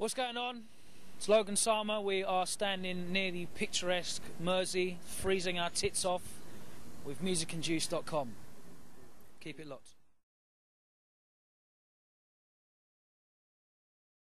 What's going on? It's Logan Sama. We are standing near the picturesque Mersey, freezing our tits off with musicandjuice.com. Keep it locked.